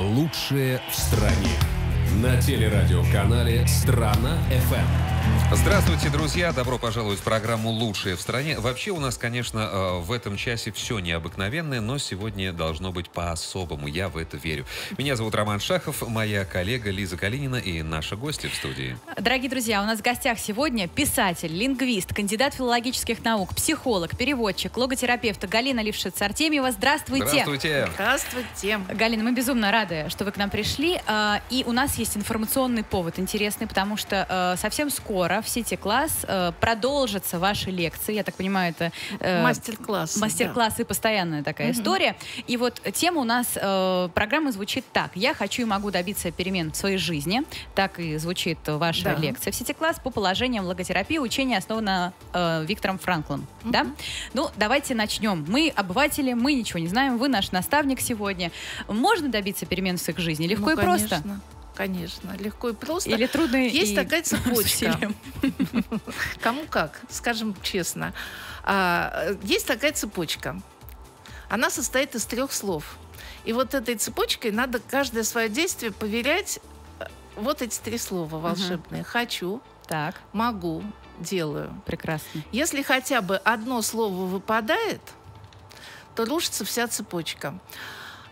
Лучшее в стране. На телерадиоканале «Страна FM. Здравствуйте, друзья! Добро пожаловать в программу «Лучшее в стране». Вообще у нас, конечно, э, в этом часе все необыкновенное, но сегодня должно быть по-особому. Я в это верю. Меня зовут Роман Шахов, моя коллега Лиза Калинина и наша гостья в студии. Дорогие друзья, у нас в гостях сегодня писатель, лингвист, кандидат филологических наук, психолог, переводчик, логотерапевт Галина Лившиц-Артемьева. Здравствуйте! Здравствуйте! Здравствуйте! Галина, мы безумно рады, что вы к нам пришли. А, и у нас есть информационный повод интересный, потому что э, совсем скоро в сети класс э, продолжатся ваши лекции. Я так понимаю, это э, мастер-класс. Мастер-класс да. и постоянная такая угу. история. И вот тема у нас э, программы звучит так: я хочу и могу добиться перемен в своей жизни. Так и звучит ваша да. лекция в сети класс по положениям логотерапии. Учение основано э, Виктором Франклом. Угу. Да? Ну, давайте начнем. Мы обыватели, мы ничего не знаем. Вы наш наставник сегодня. Можно добиться перемен в своей жизни легко ну, и конечно. просто? Конечно, легко и просто. Или трудно Есть такая цепочка. Кому как, скажем честно. А, есть такая цепочка. Она состоит из трех слов. И вот этой цепочкой надо каждое свое действие поверять э, вот эти три слова волшебные. Хочу, так. могу, делаю. Прекрасно. Если хотя бы одно слово выпадает, то рушится вся цепочка.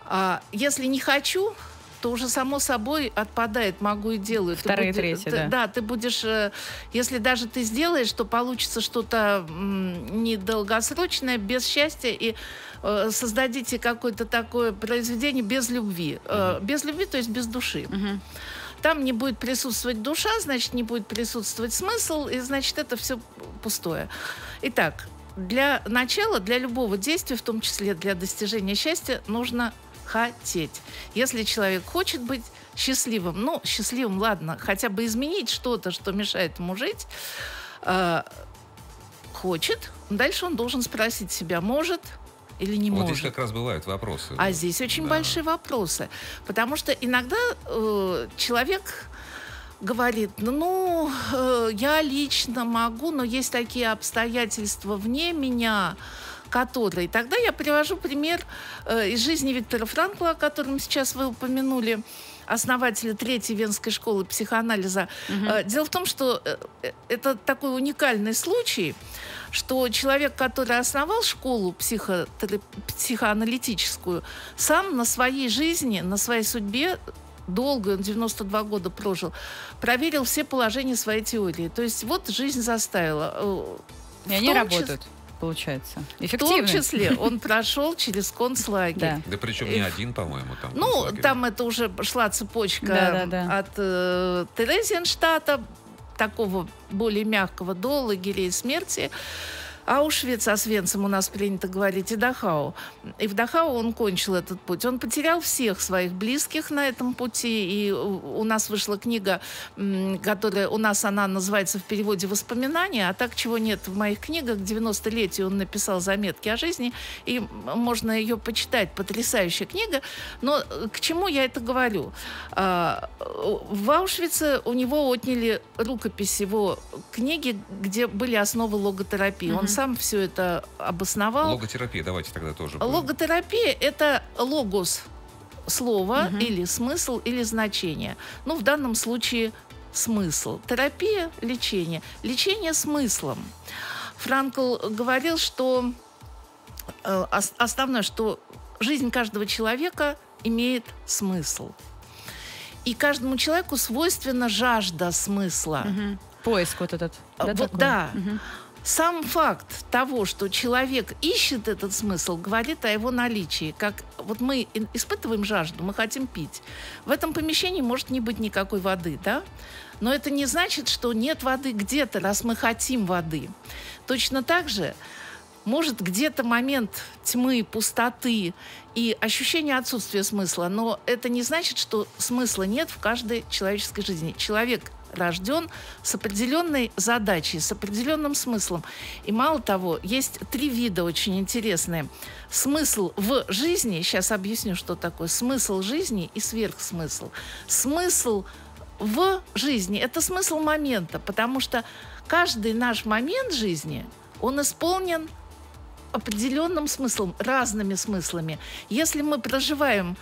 А если не хочу, то уже само собой отпадает «могу и делаю». Вторые, ты будешь, третьи, да. Да, ты будешь... Э, если даже ты сделаешь, то получится что-то недолгосрочное, без счастья, и э, создадите какое-то такое произведение без любви. Угу. Без любви, то есть без души. Угу. Там не будет присутствовать душа, значит, не будет присутствовать смысл, и значит, это все пустое. Итак, для начала, для любого действия, в том числе для достижения счастья, нужно хотеть. Если человек хочет быть счастливым, ну, счастливым, ладно, хотя бы изменить что-то, что мешает ему жить, э, хочет, дальше он должен спросить себя, может или не вот может. здесь как раз бывают вопросы. А здесь очень да. большие вопросы. Потому что иногда э, человек говорит, ну, э, я лично могу, но есть такие обстоятельства вне меня, который. Тогда я привожу пример э, из жизни Виктора Франкла, о котором сейчас вы упомянули основателя Третьей Венской школы психоанализа. Угу. Дело в том, что э, это такой уникальный случай, что человек, который основал школу психотер... психоаналитическую, сам на своей жизни, на своей судьбе долго, он 92 года прожил, проверил все положения своей теории. То есть вот жизнь заставила. И они работают получается. Эффективно. В том числе он прошел через концлагерь. Да, да причем не один, по-моему, там. Ну, там это уже шла цепочка да, да, да. от э, Терезинштата, такого более мягкого, до лагерей смерти. Аушвиц, Освенцим у нас принято говорить, и Дахау. И в Дахау он кончил этот путь. Он потерял всех своих близких на этом пути, и у нас вышла книга, которая у нас она называется в переводе «Воспоминания», а так, чего нет в моих книгах, к 90-летию он написал заметки о жизни, и можно ее почитать, потрясающая книга. Но к чему я это говорю? А, в Аушвице у него отняли рукопись его книги, где были основы логотерапии. Mm-hmm. Он сам все это обосновал. Логотерапия, давайте тогда тоже. Будем. Логотерапия – это логос слова угу. или смысл или значение. Ну, в данном случае смысл. Терапия – лечение. Лечение смыслом. Франкл говорил, что э, основное, что жизнь каждого человека имеет смысл. И каждому человеку свойственна жажда смысла. Угу. Поиск вот этот. Да, вот, такой? да. Угу сам факт того, что человек ищет этот смысл, говорит о его наличии. Как вот мы испытываем жажду, мы хотим пить. В этом помещении может не быть никакой воды, да? Но это не значит, что нет воды где-то, раз мы хотим воды. Точно так же может где-то момент тьмы, пустоты и ощущение отсутствия смысла, но это не значит, что смысла нет в каждой человеческой жизни. Человек рожден с определенной задачей, с определенным смыслом. И мало того, есть три вида очень интересные. Смысл в жизни, сейчас объясню, что такое смысл жизни и сверхсмысл. Смысл в жизни – это смысл момента, потому что каждый наш момент жизни, он исполнен определенным смыслом, разными смыслами. Если мы проживаем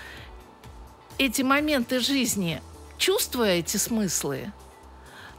эти моменты жизни, чувствуя эти смыслы,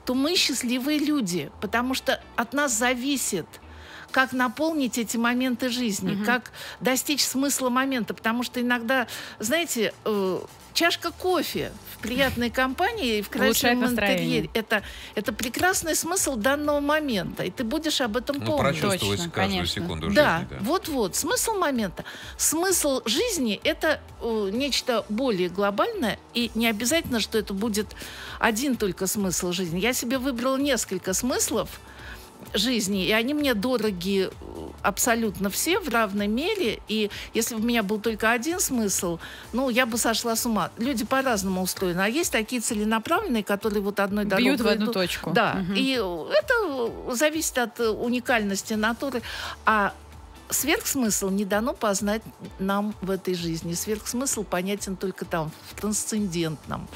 то мы счастливые люди, потому что от нас зависит – как наполнить эти моменты жизни, угу. как достичь смысла момента. Потому что иногда, знаете, э, чашка кофе в приятной компании и в красивом интерьере. Это, это прекрасный смысл данного момента. И ты будешь об этом ну, помнить. Прочувствовать Точно, каждую конечно. секунду жизни. Да, вот-вот. Смысл момента. Смысл жизни – это э, нечто более глобальное. И не обязательно, что это будет один только смысл жизни. Я себе выбрала несколько смыслов – жизни, и они мне дороги э, абсолютно все в равной мере. И если бы у меня был только один смысл, ну, я бы сошла с ума. Люди по-разному устроены. А есть такие целенаправленные, которые вот одной дорогой... Бьют в одну идут. точку. Да. Угу. И это зависит от уникальности натуры. А сверхсмысл не дано познать нам в этой жизни. Сверхсмысл понятен только там, в трансцендентном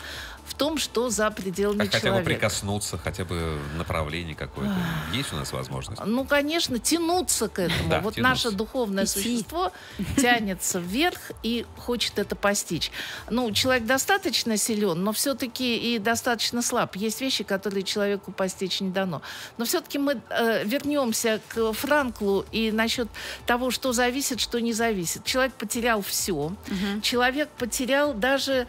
том, что за пределами а человека. Хотя бы прикоснуться, хотя бы направление какое-то. Есть у нас возможность? Ну, конечно, тянуться к этому. Да, вот тянуться. наше духовное Идти. существо тянется вверх и хочет это постичь. Ну, человек достаточно силен, но все-таки и достаточно слаб. Есть вещи, которые человеку постичь не дано. Но все-таки мы э, вернемся к Франклу и насчет того, что зависит, что не зависит. Человек потерял все. Угу. Человек потерял даже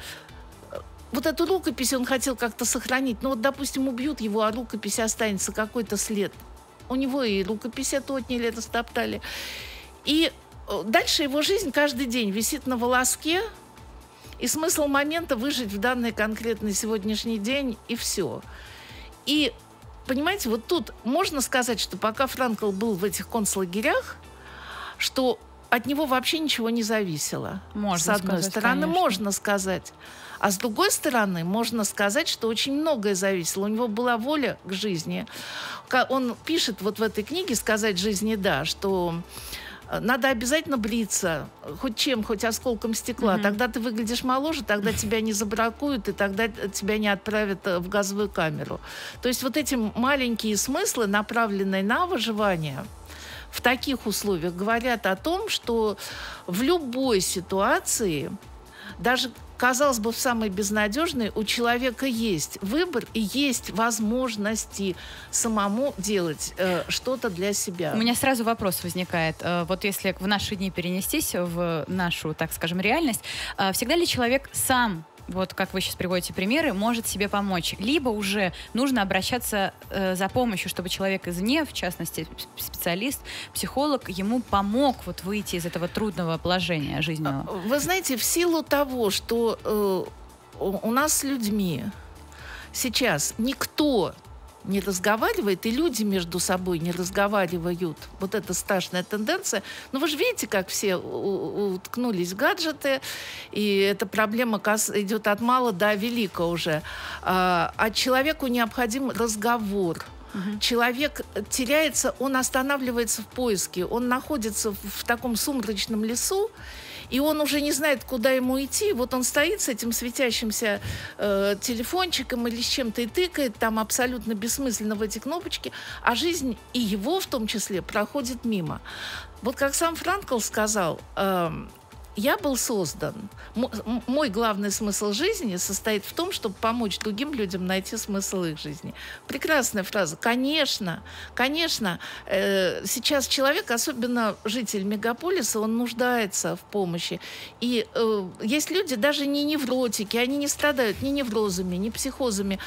вот эту рукопись он хотел как-то сохранить. Ну вот, допустим, убьют его, а рукопись останется какой-то след. У него и рукопись это отняли, это стоптали. И э, дальше его жизнь каждый день висит на волоске, и смысл момента выжить в данный конкретный сегодняшний день, и все. И, понимаете, вот тут можно сказать, что пока Франкл был в этих концлагерях, что от него вообще ничего не зависело. Можно С одной сказать, стороны, конечно. можно сказать. А с другой стороны, можно сказать, что очень многое зависело. У него была воля к жизни. Он пишет вот в этой книге «Сказать жизни да», что э, надо обязательно бриться, хоть чем, хоть осколком стекла. Mm-hmm. Тогда ты выглядишь моложе, тогда тебя не забракуют, и тогда тебя не отправят э, в газовую камеру. То есть вот эти маленькие смыслы, направленные на выживание, в таких условиях говорят о том, что в любой ситуации, даже казалось бы, в самой безнадежной, у человека есть выбор и есть возможности самому делать э, что-то для себя. У меня сразу вопрос возникает. Э, вот если в наши дни перенестись в нашу, так скажем, реальность, э, всегда ли человек сам вот как вы сейчас приводите примеры, может себе помочь. Либо уже нужно обращаться э, за помощью, чтобы человек извне, в частности специалист, психолог, ему помог вот выйти из этого трудного положения жизненного. А, вы знаете, в силу того, что э, у нас с людьми сейчас никто не разговаривает, и люди между собой не разговаривают. Вот это страшная тенденция. Но вы же видите, как все уткнулись в гаджеты, и эта проблема идет от мала до велика уже. А, а человеку необходим разговор. Угу. Человек теряется, он останавливается в поиске, он находится в таком сумрачном лесу, и он уже не знает, куда ему идти. Вот он стоит с этим светящимся э, телефончиком или с чем-то и тыкает, там абсолютно бессмысленно в эти кнопочки, а жизнь и его в том числе проходит мимо. Вот как сам Франкл сказал, э, я был создан. Мой главный смысл жизни состоит в том, чтобы помочь другим людям найти смысл их жизни. Прекрасная фраза. Конечно, конечно, э, сейчас человек, особенно житель мегаполиса, он нуждается в помощи. И э, есть люди, даже не невротики, они не страдают ни неврозами, ни психозами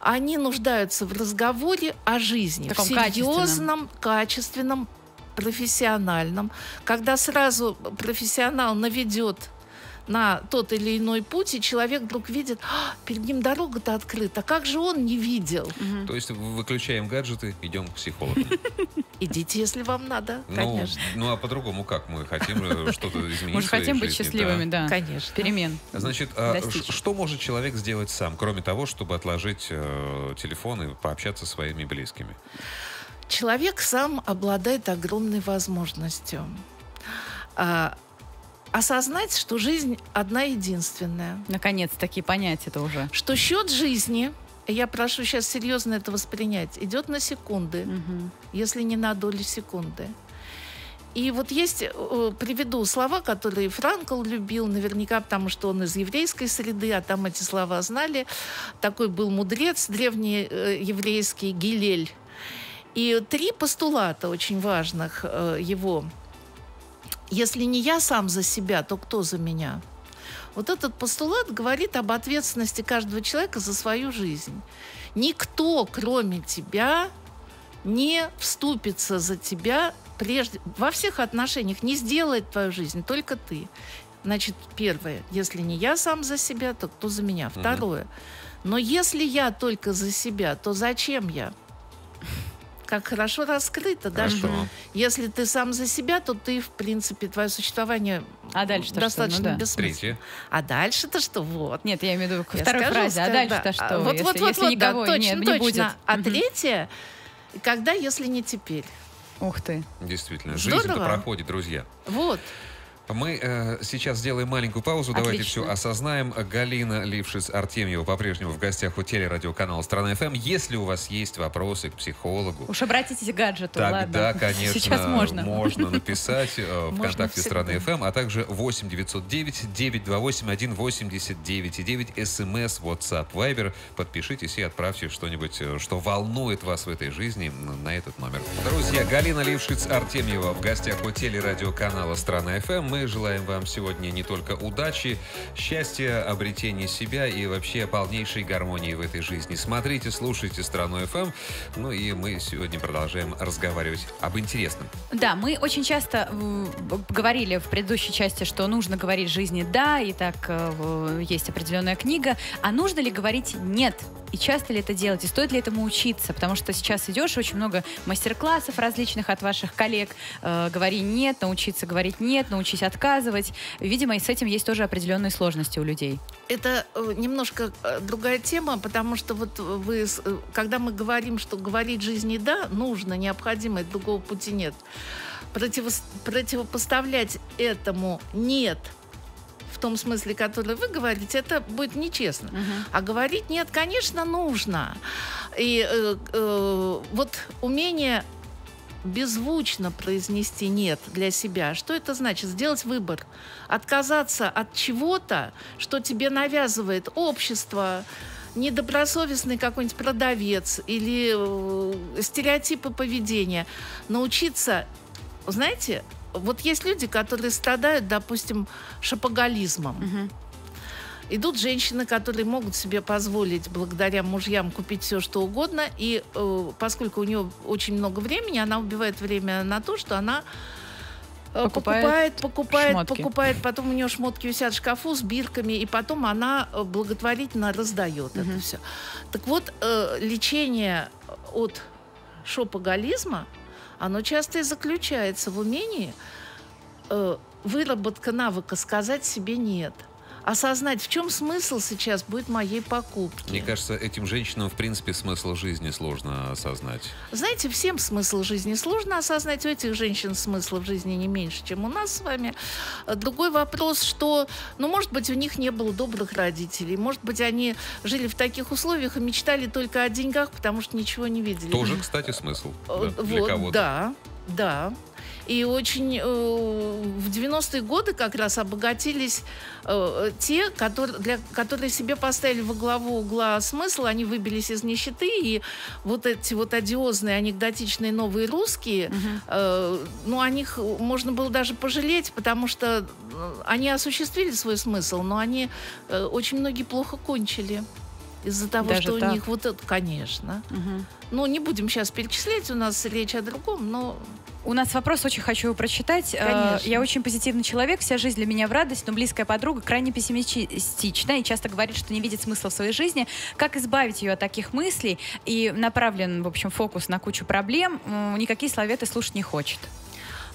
они нуждаются в разговоре о жизни, в серьезном, качественном, качественном профессиональном, когда сразу профессионал наведет на тот или иной путь, и человек вдруг видит, а, перед ним дорога-то открыта, как же он не видел? Угу. То есть выключаем гаджеты, идем к психологу. Идите, если вам надо, ну, конечно. Ну, а по-другому как? Мы хотим что-то изменить Мы же хотим быть счастливыми, да. Конечно. Перемен. Значит, а что может человек сделать сам, кроме того, чтобы отложить э, телефон и пообщаться со своими близкими? Человек сам обладает огромной возможностью а, осознать, что жизнь одна единственная. Наконец-таки понять это уже. Что счет жизни, я прошу сейчас серьезно это воспринять, идет на секунды, угу. если не на доли секунды. И вот есть, э, приведу слова, которые Франкл любил, наверняка потому, что он из еврейской среды, а там эти слова знали. Такой был мудрец древний э, еврейский Гилель. И три постулата очень важных э, его. Если не я сам за себя, то кто за меня? Вот этот постулат говорит об ответственности каждого человека за свою жизнь. Никто, кроме тебя, не вступится за тебя прежде, во всех отношениях, не сделает твою жизнь, только ты. Значит, первое, если не я сам за себя, то кто за меня? Второе, но если я только за себя, то зачем я? Как хорошо раскрыто, да, что если ты сам за себя, то ты, в принципе, твое существование а дальше достаточно что? Ну, да. бессмысленно. А дальше-то что? Вот. Нет, я имею в виду ко второй скажу, фразе. А дальше-то что? Вот, если, вот, вот, если вот, никого да, точно, не, точно. не будет. А третье, когда, если не теперь? Ух ты. Действительно, жизнь-то проходит, друзья. Вот. Мы э, сейчас сделаем маленькую паузу. Отлично. Давайте все осознаем. Галина Лившиц-Артемьева по-прежнему в гостях у телерадиоканала «Страна ФМ». Если у вас есть вопросы к психологу... Уж обратитесь к гаджету, Тогда, ладно. конечно, сейчас можно. можно написать э, ВКонтакте «Страны ФМ», а также 8 909 928 189 и 9 СМС, WhatsApp, Viber. Подпишитесь и отправьте что-нибудь, э, что волнует вас в этой жизни на этот номер. Друзья, Галина Лившиц-Артемьева в гостях у телерадиоканала «Страна ФМ». Мы мы желаем вам сегодня не только удачи, счастья, обретения себя и вообще полнейшей гармонии в этой жизни. Смотрите, слушайте «Страну FM». Ну и мы сегодня продолжаем разговаривать об интересном. Да, мы очень часто говорили в предыдущей части, что нужно говорить жизни «да», и так э, есть определенная книга. А нужно ли говорить «нет»? И часто ли это делать? И стоит ли этому учиться? Потому что сейчас идешь, очень много мастер-классов различных от ваших коллег. Э, говори «нет», научиться говорить «нет», научись отказывать. Видимо, и с этим есть тоже определенные сложности у людей. Это э, немножко э, другая тема, потому что вот вы, э, когда мы говорим, что говорить жизни «да», нужно, необходимо, другого пути нет. Противо, противопоставлять этому «нет» в том смысле, который вы говорите, это будет нечестно. Uh-huh. А говорить нет, конечно, нужно. И э, э, вот умение беззвучно произнести «нет» для себя. Что это значит? Сделать выбор. Отказаться от чего-то, что тебе навязывает общество, недобросовестный какой-нибудь продавец или э, стереотипы поведения. Научиться, знаете, вот есть люди, которые страдают, допустим, шапоголизмом. Угу. Идут женщины, которые могут себе позволить благодаря мужьям купить все, что угодно. И э, поскольку у нее очень много времени, она убивает время на то, что она э, покупает, покупает, покупает, покупает, потом у нее шмотки висят в шкафу с бирками, и потом она э, благотворительно раздает угу. это все. Так вот, э, лечение от шопоголизма, оно часто и заключается в умении э, выработка навыка сказать себе нет – осознать, в чем смысл сейчас будет моей покупки. Мне кажется, этим женщинам, в принципе, смысл жизни сложно осознать. Знаете, всем смысл жизни сложно осознать. У этих женщин смысл в жизни не меньше, чем у нас с вами. Другой вопрос, что, ну, может быть, у них не было добрых родителей. Может быть, они жили в таких условиях и мечтали только о деньгах, потому что ничего не видели. Тоже, кстати, смысл да, для вот, кого-то. Да, да. И очень э, в 90-е годы как раз обогатились э, те, которые, для, которые себе поставили во главу угла смысл, они выбились из нищеты, и вот эти вот одиозные, анекдотичные новые русские, э, ну, о них можно было даже пожалеть, потому что они осуществили свой смысл, но они э, очень многие плохо кончили. Из-за того, Даже что так? у них вот это, конечно. Угу. Ну, не будем сейчас перечислять, у нас речь о другом, но у нас вопрос очень хочу прочитать. Э, Конечно. Я очень позитивный человек, вся жизнь для меня в радость, но близкая подруга крайне пессимистична и часто говорит, что не видит смысла в своей жизни. Как избавить ее от таких мыслей? И направлен, в общем, фокус на кучу проблем. Никакие советы слушать не хочет.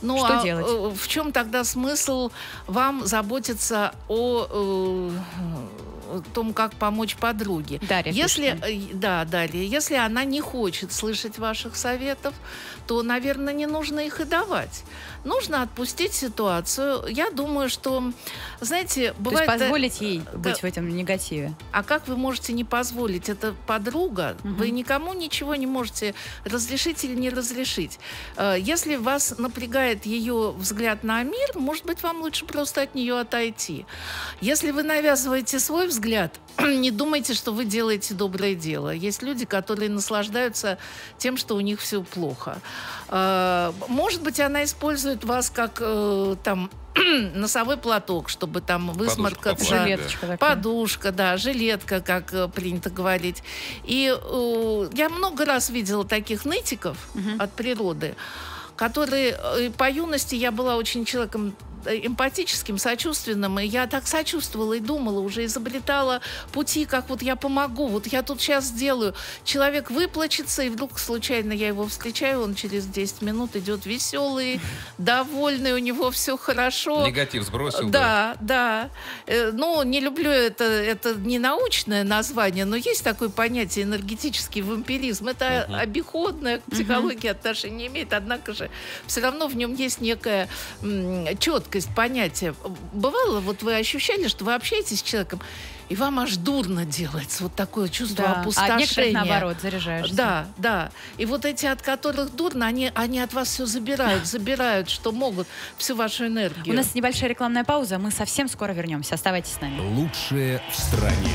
Ну, что а делать? Э, в чем тогда смысл вам заботиться о э, том, как помочь подруге. Дарья если. Да, Дарья. Если она не хочет слышать ваших советов, то, наверное, не нужно их и давать. Нужно отпустить ситуацию. Я думаю, что, знаете, бывает... То есть позволить ей да, быть в этом негативе. А как вы можете не позволить? Это подруга. Угу. Вы никому ничего не можете разрешить или не разрешить. Э, если вас напрягает ее взгляд на мир, может быть, вам лучше просто от нее отойти. Если вы навязываете свой взгляд, не думайте, что вы делаете доброе дело. Есть люди, которые наслаждаются тем, что у них все плохо. Э, может быть, она использует вас как э, там носовой платок, чтобы там высморкаться. Жилеточка такая. Подушка, да, жилетка, как э, принято говорить. И э, я много раз видела таких нытиков угу. от природы, которые э, по юности я была очень человеком эмпатическим, сочувственным, и я так сочувствовала и думала, уже изобретала пути, как вот я помогу, вот я тут сейчас сделаю. Человек выплачется, и вдруг случайно я его встречаю, он через 10 минут идет веселый, довольный, у него все хорошо. Негатив сбросил. Да, да. да. Э, ну, не люблю это, это не научное название, но есть такое понятие энергетический вампиризм. Это угу. обиходная к психологии угу. отношения не имеет, однако же все равно в нем есть некая четкость четкость понятия. Бывало, вот вы ощущали, что вы общаетесь с человеком, и вам аж дурно делается. Вот такое чувство да. опустошения. А некоторых, наоборот, заряжаешься. Да, да. И вот эти, от которых дурно, они, они от вас все забирают, забирают, что могут, всю вашу энергию. У нас небольшая рекламная пауза, мы совсем скоро вернемся. Оставайтесь с нами. Лучшее в стране.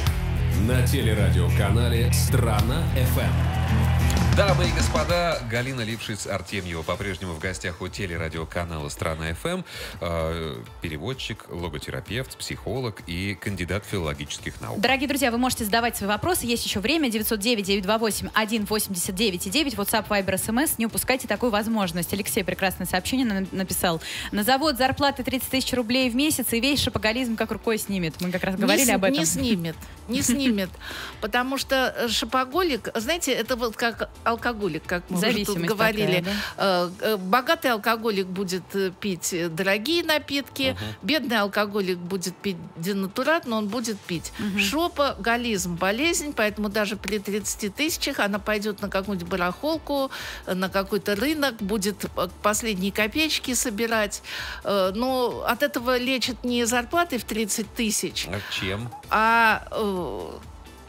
На телерадиоканале «Страна-ФМ». Дамы и господа, Галина Лившиц-Артемьева по-прежнему в гостях у телерадиоканала «Страна ФМ». Э, переводчик, логотерапевт, психолог и кандидат филологических наук. Дорогие друзья, вы можете задавать свои вопросы. Есть еще время. 909-928-189-9. WhatsApp, Viber, SMS. Не упускайте такую возможность. Алексей прекрасное сообщение написал. На завод зарплаты 30 тысяч рублей в месяц и весь шапоголизм как рукой снимет. Мы как раз говорили не, об этом. Не снимет. Не снимет. Потому что шапоголик, знаете, это вот как алкоголик, как мы уже тут говорили. Такая, да? Э, э, богатый алкоголик будет э, пить дорогие напитки, угу. бедный алкоголик будет пить денатурат, но он будет пить. Угу. Шопоголизм – болезнь, поэтому даже при 30 тысячах она пойдет на какую-нибудь барахолку, на какой-то рынок, будет последние копеечки собирать. Но от этого лечат не зарплаты в 30 тысяч. А чем? А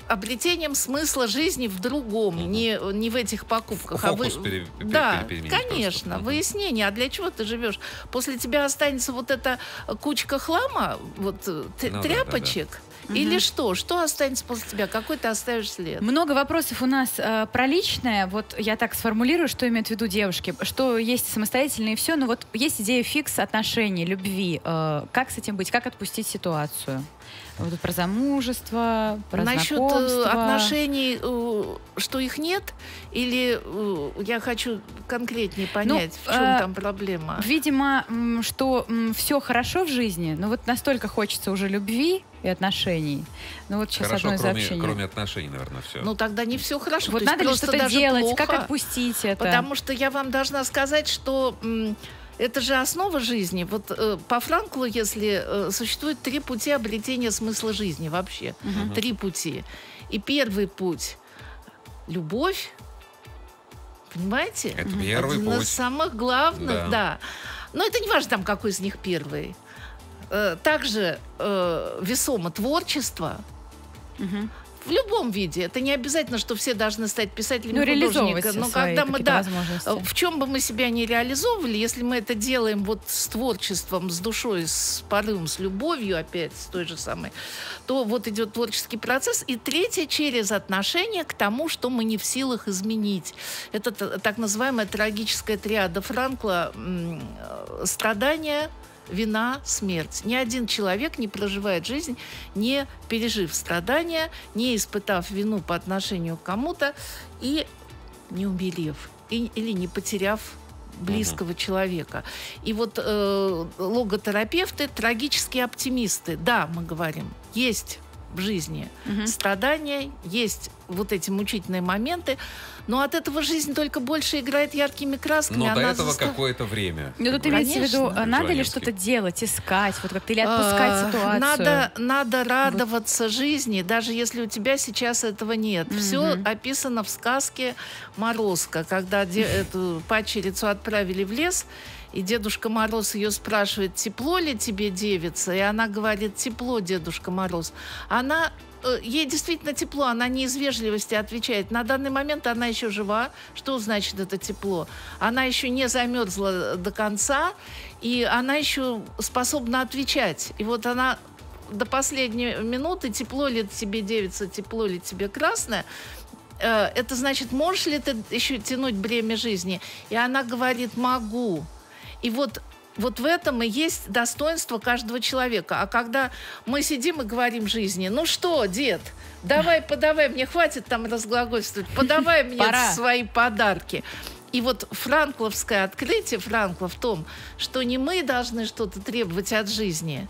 обретением смысла жизни в другом, угу. не, не в этих покупках. Фокус а вы... пере, да, конечно, просто. выяснение. А для чего ты живешь? После тебя останется вот эта кучка хлама, вот э, ну, тряпочек. Да, да, да. Или угу. что? Что останется после тебя? Какой ты оставишь след? Много вопросов у нас э, про личное. Вот я так сформулирую, что имеют в виду девушки. Что есть самостоятельно и все, но вот есть идея фикс отношений, любви. Э, как с этим быть? Как отпустить ситуацию? Вот про замужество, про Насчет э, знакомство. отношений, э, что их нет, или э, я хочу конкретнее ну, понять, ну, в чем э, там проблема? Видимо, что все хорошо в жизни, но вот настолько хочется уже любви и отношений. Ну вот сейчас хорошо, одно из кроме, кроме отношений, наверное, все. Ну тогда не все хорошо. Вот надо ли что-то делать, плохо, как отпустить это? Потому что я вам должна сказать, что это же основа жизни. Вот э, по Франклу, если э, существует три пути обретения смысла жизни вообще, угу. три пути. И первый путь любовь, понимаете? Это первый Один путь. из самых главных, да. да. Но это не важно, там какой из них первый. Э, также э, весомо творчество. Угу в любом виде. Это не обязательно, что все должны стать писателями ну, художника. Но когда мы, да, в чем бы мы себя не реализовывали, если мы это делаем вот с творчеством, с душой, с порывом, с любовью, опять с той же самой, то вот идет творческий процесс. И третье, через отношение к тому, что мы не в силах изменить. Это так называемая трагическая триада Франкла э, страдания, вина, смерть. Ни один человек не проживает жизнь, не пережив страдания, не испытав вину по отношению к кому-то и не умерев и, или не потеряв близкого uh-huh. человека. И вот э, логотерапевты трагические оптимисты. Да, мы говорим, есть в жизни. Угу. Страдания, есть вот эти мучительные моменты, но от этого жизнь только больше играет яркими красками. Но до этого застав... какое-то время. Ну, тут имеется в виду, надо ли что-то делать, искать, вот как-то или отпускать а, ситуацию? Надо, надо радоваться вот. жизни, даже если у тебя сейчас этого нет. Все описано в сказке «Морозко», когда эту пачерицу отправили в лес, и Дедушка Мороз ее спрашивает, тепло ли тебе, девица? И она говорит, тепло, Дедушка Мороз. Она э, ей действительно тепло, она не из вежливости отвечает. На данный момент она еще жива. Что значит это тепло? Она еще не замерзла до конца, и она еще способна отвечать. И вот она до последней минуты, тепло ли тебе, девица, тепло ли тебе красное, э, это значит, можешь ли ты еще тянуть бремя жизни? И она говорит, могу. И вот вот в этом и есть достоинство каждого человека. А когда мы сидим и говорим жизни, ну что, дед, давай, подавай, мне хватит там разглагольствовать, подавай мне свои подарки. И вот франкловское открытие Франкла в том, что не мы должны что-то требовать от жизни,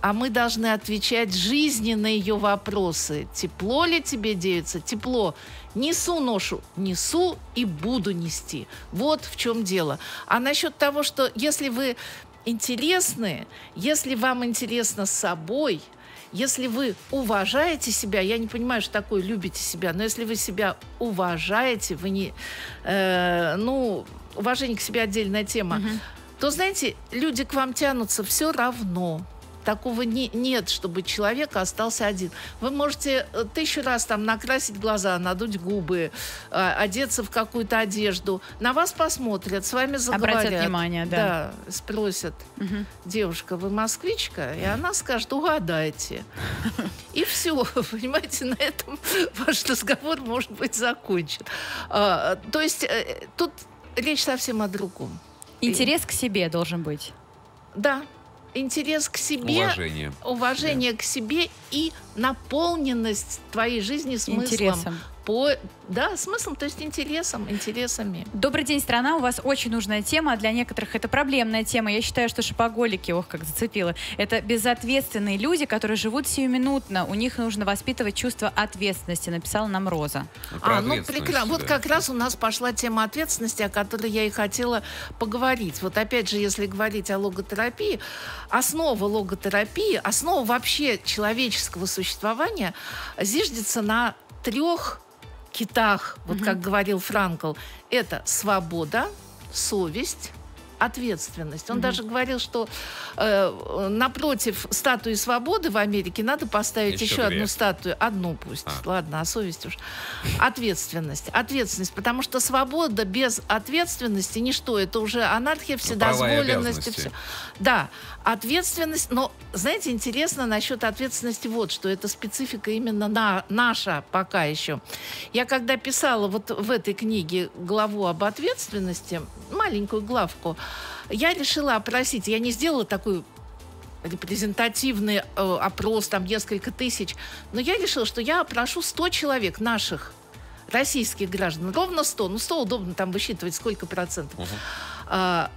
а мы должны отвечать жизни на ее вопросы. Тепло ли тебе, девица? Тепло. Несу ношу, несу и буду нести. Вот в чем дело. А насчет того, что если вы интересны, если вам интересно с собой, если вы уважаете себя, я не понимаю, что такое любите себя, но если вы себя уважаете, вы не, э, ну, уважение к себе отдельная тема, угу. то знаете, люди к вам тянутся все равно такого не, нет, чтобы человек остался один. Вы можете э, тысячу раз там накрасить глаза, надуть губы, э, одеться в какую-то одежду. На вас посмотрят, с вами заговорят. Обратят внимание, да. Да, спросят, угу. девушка, вы москвичка? И она скажет, угадайте. И все, понимаете, на этом ваш разговор может быть закончен. А, то есть э, тут речь совсем о другом. Интерес к себе должен быть. Да, интерес к себе, уважение, уважение да. к себе и наполненность твоей жизни смыслом. Интересом по, да, смыслом, то есть интересом, интересами. Добрый день, страна. У вас очень нужная тема. Для некоторых это проблемная тема. Я считаю, что шопоголики, ох, как зацепило. Это безответственные люди, которые живут сиюминутно. У них нужно воспитывать чувство ответственности, написала нам Роза. Ну, а, ну прекрасно. Да. Вот как раз у нас пошла тема ответственности, о которой я и хотела поговорить. Вот опять же, если говорить о логотерапии, основа логотерапии, основа вообще человеческого существования зиждется на трех китах, вот угу. как говорил Франкл, это свобода, совесть ответственность. Он даже говорил, что э, напротив статуи свободы в Америке надо поставить еще, еще одну статую. Одну пусть. А. Ладно, а совесть уж. Ответственность. Ответственность. Потому что свобода без ответственности ничто. Это уже анархия, ну, вседозволенность. все. Да, ответственность. Но, знаете, интересно насчет ответственности вот, что это специфика именно на, наша пока еще. Я когда писала вот в этой книге главу об ответственности, маленькую главку, я решила опросить, я не сделала такую репрезентативный э, опрос, там несколько тысяч, но я решила, что я опрошу 100 человек наших российских граждан, ровно 100, ну 100 удобно там высчитывать, сколько процентов. Uh-huh. А,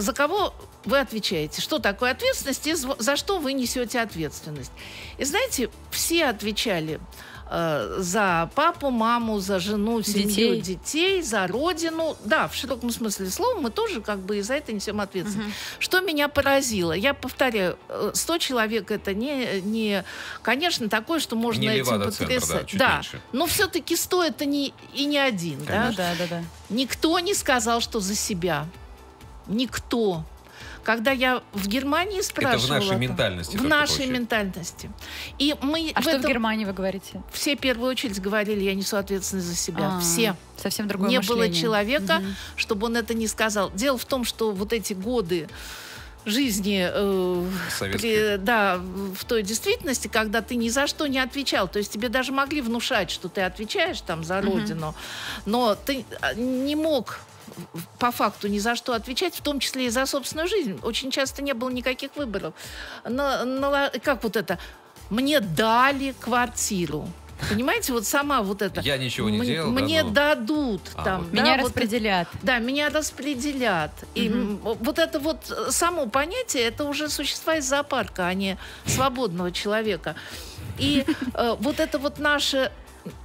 за кого вы отвечаете? Что такое ответственность и за что вы несете ответственность? И знаете, все отвечали – Э, за папу, маму, за жену, семью, детей. детей, за родину. Да, в широком смысле слова мы тоже как бы и за это несем ответственность. Угу. Что меня поразило? Я повторяю, 100 э, человек это не, не конечно, такое, что можно не этим потрясать. Да, да. но все-таки 100 это не, и не один. Да? Да, да, да. Никто не сказал, что за себя. Никто. Когда я в Германии спрашивала... Это в нашей ментальности. В нашей получает. ментальности. И мы а в что этом... в Германии вы говорите? Все в первую очередь говорили, я несу ответственность за себя. А-а-а. Все. Совсем другое Не мышление. было человека, угу. чтобы он это не сказал. Дело в том, что вот эти годы жизни э, при, да, в той действительности, когда ты ни за что не отвечал. То есть тебе даже могли внушать, что ты отвечаешь там за родину, угу. но ты а, не мог по факту ни за что отвечать, в том числе и за собственную жизнь. Очень часто не было никаких выборов. Но, но, как вот это? Мне дали квартиру. Понимаете, вот сама вот это. Я ничего не делал, да, Мне но- дадут А, там. вот. да, Меня вот распределят. да, меня распределят. И м, вот это вот э, само понятие, это уже существа из зоопарка, а не свободного человека. И э, вот это вот наше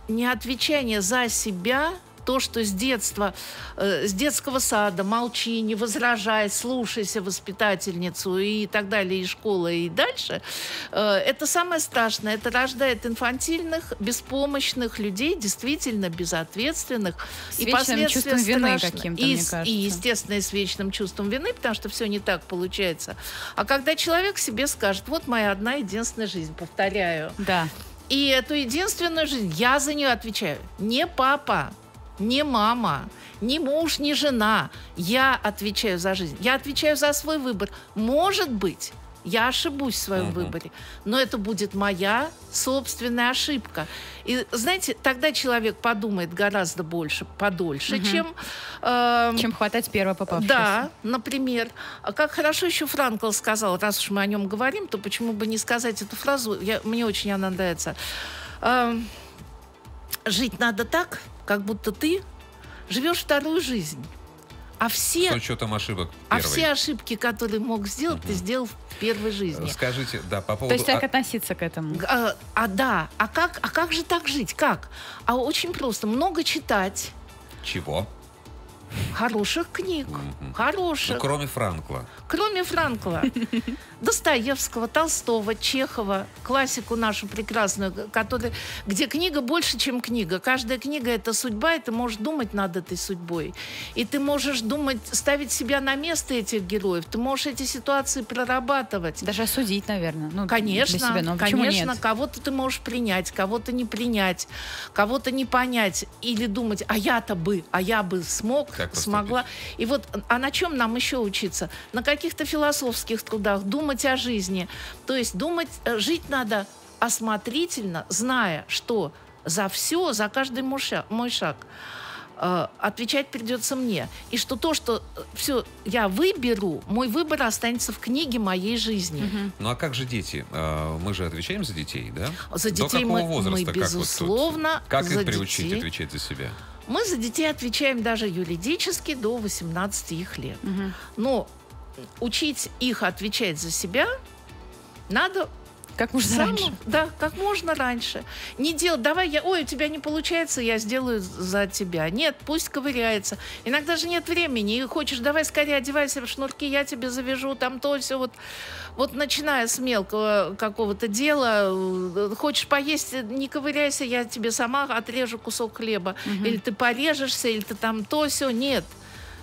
неотвечание за себя, то, что с детства, э, с детского сада молчи, не возражай, слушайся воспитательницу и так далее, и школа, и дальше, э, это самое страшное. Это рождает инфантильных, беспомощных людей, действительно безответственных. С и последствия страшны. каким-то, и. И, естественно, и с вечным чувством вины, потому что все не так получается. А когда человек себе скажет, вот моя одна единственная жизнь, повторяю, Да. и эту единственную жизнь я за нее отвечаю. Не папа, не мама, ни муж, ни жена. Я отвечаю за жизнь. Я отвечаю за свой выбор. Может быть, я ошибусь в своем Мгм. выборе, но это будет моя собственная ошибка. И знаете, тогда человек подумает гораздо больше, подольше, Мгм. чем э, Чем хватать первого попавшегося. да, например. А как хорошо еще Франкл сказал, раз уж мы о нем говорим, то почему бы не сказать эту фразу? Я, мне очень она нравится. Эм, жить надо так, как будто ты живешь вторую жизнь. А С все, учетом ошибок а первой. все ошибки, которые мог сделать, ты Мгм. сделал в первой жизни. Скажите, да, по То поводу... есть как а- относиться к этому? А, а да, а как, а как же так жить? Как? А очень просто. Много читать Чего? Хороших книг. Мгм. Хороших. Ну, кроме Франкла. Кроме Франкла, Достоевского, Толстого, Чехова, классику нашу прекрасную, который, где книга больше, чем книга. Каждая книга – это судьба, и ты можешь думать над этой судьбой. И ты можешь думать, ставить себя на место этих героев. Ты можешь эти ситуации прорабатывать. Даже осудить, наверное. Ну, Конечно, для себя. Но конечно, кого-то ты можешь принять, кого-то не принять, кого-то не понять или думать, а я-то бы, а я бы смог, Как поступить? смогла. И вот, а на чем нам еще учиться? На каких-то философских трудах, думать о жизни. То есть думать, э, жить надо осмотрительно, зная, что за все, за каждый мой шаг, мой шаг э, отвечать придется мне. И что то, что все я выберу, мой выбор останется в книге моей жизни. Мгм. Ну а как же дети? Мы же отвечаем за детей, да? За До детей какого мы, возраста? мы, Как вот тут? безусловно, Как за их приучить детей. отвечать за себя? Мы за детей отвечаем даже юридически до 18 их лет. Мгм. Но учить их отвечать за себя надо Как можно самому- раньше. Да, как можно раньше. Не делать, давай я, ой, у тебя не получается, я сделаю за тебя. Нет, пусть ковыряется. Иногда же нет времени, и хочешь, давай скорее одевайся в шнурки, я тебе завяжу, там то все вот. Вот начиная с мелкого какого-то дела, э, хочешь поесть, не ковыряйся, я тебе сама отрежу кусок хлеба. Мгм. Или ты порежешься, или ты там то все. Нет.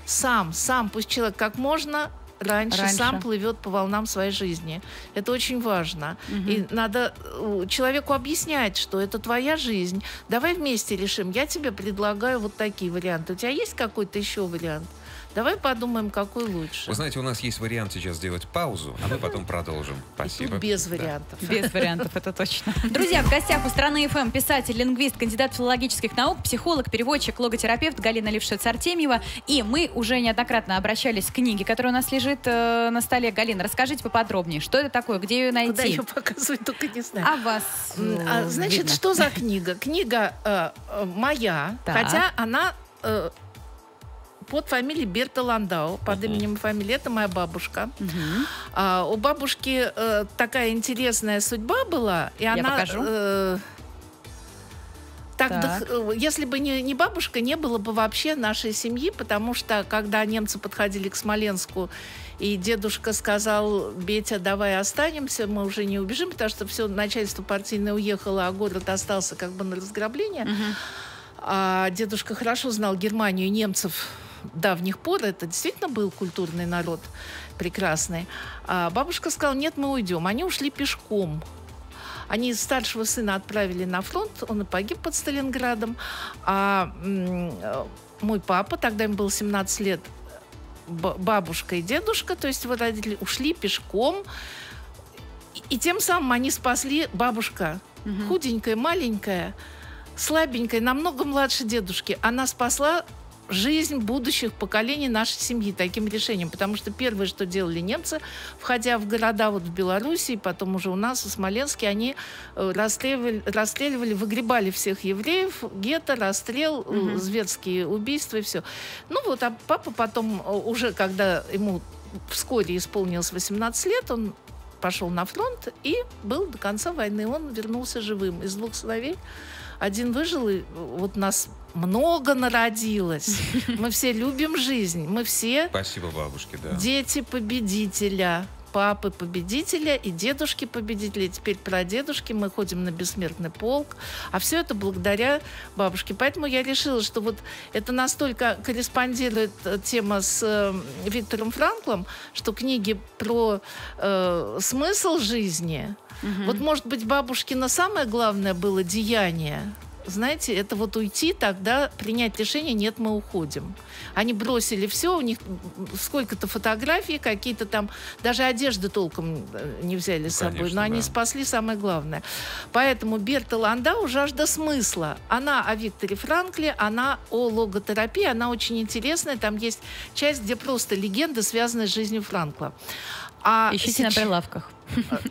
Сам, сам, пусть человек как можно раньше, Раньше. сам плывет по волнам своей жизни. Это очень важно. Мгм. И надо э, человеку объяснять, что это твоя жизнь. Давай вместе решим. Я тебе предлагаю вот такие варианты. У тебя есть какой-то еще вариант? Давай подумаем, какой лучше. Вы знаете, у нас есть вариант сейчас сделать паузу, а мы потом продолжим. Спасибо. без Да. вариантов. Без вариантов, это точно. Друзья, в гостях у страны ФМ писатель, лингвист, кандидат филологических наук, психолог, переводчик, логотерапевт Галина Левшиц-Артемьева. И мы уже неоднократно обращались к книге, которая у нас лежит э, на столе. Галина, расскажите поподробнее, что это такое, где ее Куда найти? ее показывать, только не знаю. А вас а, значит, видно. что за книга? Книга э, э, моя, Так. хотя она э, под фамилией Берта Ландау, под Мгм. именем и фамилией. Это моя бабушка. Мгм. А, у бабушки э, такая интересная судьба была, и Я она... покажу. э, так, Так. вдох- э, если бы не, не бабушка, не было бы вообще нашей семьи, потому что когда немцы подходили к Смоленску, и дедушка сказал, Бетя, давай останемся, мы уже не убежим, потому что все начальство партийное уехало, а город остался как бы на разграбление. Мгм. А дедушка хорошо знал Германию и немцев давних пор. Это действительно был культурный народ прекрасный. А бабушка сказала, нет, мы уйдем. Они ушли пешком. Они старшего сына отправили на фронт, он и погиб под Сталинградом. А мой папа, тогда им было 17 лет, бабушка и дедушка, то есть его родители, ушли пешком. И, и тем самым они спасли бабушка, Мгм. худенькая, маленькая, слабенькая, намного младше дедушки. Она спасла жизнь будущих поколений нашей семьи таким решением. Потому что первое, что делали немцы, входя в города вот в Белоруссии, потом уже у нас, в Смоленске, они э, расстреливали, расстреливали выгребали всех евреев, гетто, расстрел, угу. зверские убийства и все. Ну вот, а папа потом, э, уже когда ему вскоре исполнилось 18 лет, он пошел на фронт и был до конца войны. Он вернулся живым. Из двух сыновей один выжил, и вот нас много народилось. Мы все любим жизнь. Мы все... Спасибо бабушке, да. Дети победителя папы победителя и дедушки победителя, и теперь про дедушки мы ходим на бессмертный полк. А все это благодаря бабушке. Поэтому я решила, что вот это настолько корреспондирует э, тема с э, Виктором Франклом, что книги про э, смысл жизни, угу. вот может быть бабушкина самое главное было деяние, знаете, это вот уйти, тогда принять решение, нет, мы уходим. Они бросили все, у них сколько-то фотографий, какие-то там, даже одежды толком э, не взяли с собой, Конечно, но они спасли самое главное. Поэтому Берта Ландау «Жажда смысла». Она о Викторе Франкле, она о логотерапии, она очень интересная. Там есть часть, где просто легенда, связанная с жизнью Франкла. А Ищите сейчас... на прилавках.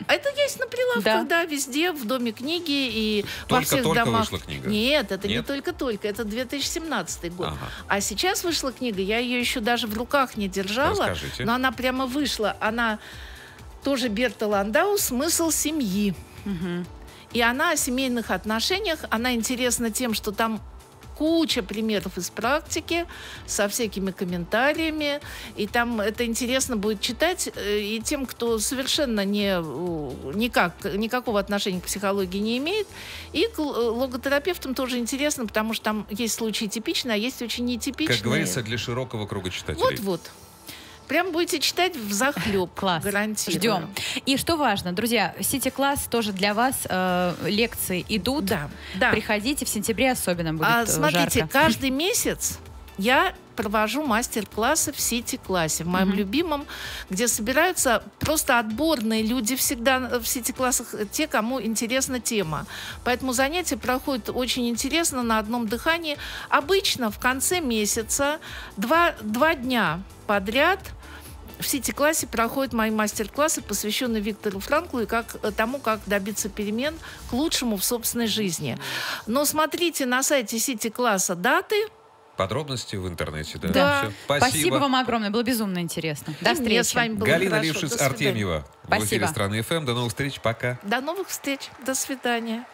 А это есть на прилавках, да. везде, в Доме книги и во всех только домах. вышла книга? Нет, это не только-только, это 2017 год. А сейчас вышла книга, я ее еще даже в руках не держала, но она прямо вышла. Она тоже Берта Ландау «Смысл семьи». И она о семейных отношениях, она интересна тем, что там куча примеров из практики со всякими комментариями. И там это интересно будет читать э, и тем, кто совершенно не, никак, никакого отношения к психологии не имеет. И к логотерапевтам тоже интересно, потому что там есть случаи типичные, а есть очень нетипичные. Как говорится, для широкого круга читателей. Вот-вот. Прям будете читать в захлеб. Класс. Гарантирую. Ждем. И что важно, друзья, Сити-класс тоже для вас э, лекции идут. Да, да. Приходите в сентябре особенно будет а, э, Смотрите, жарко. каждый месяц я провожу мастер-классы в Сити-классе, в моем mm-hmm. любимом, где собираются просто отборные люди всегда в Сити-классах, те, кому интересна тема. Поэтому занятия проходят очень интересно на одном дыхании. Обычно в конце месяца два, два дня подряд – в Сити-классе проходят мои мастер-классы, посвященные Виктору Франклу и как, э, тому, как добиться перемен к лучшему в собственной жизни. Но смотрите на сайте Сити-класса даты, Подробности в интернете, да? Да. Все. Спасибо. Спасибо вам огромное, было безумно интересно. До встречи. Мне с вами было Галина Лившиц-Артемьева в эфире «Страны ФМ». До новых встреч, пока. До новых встреч, до свидания.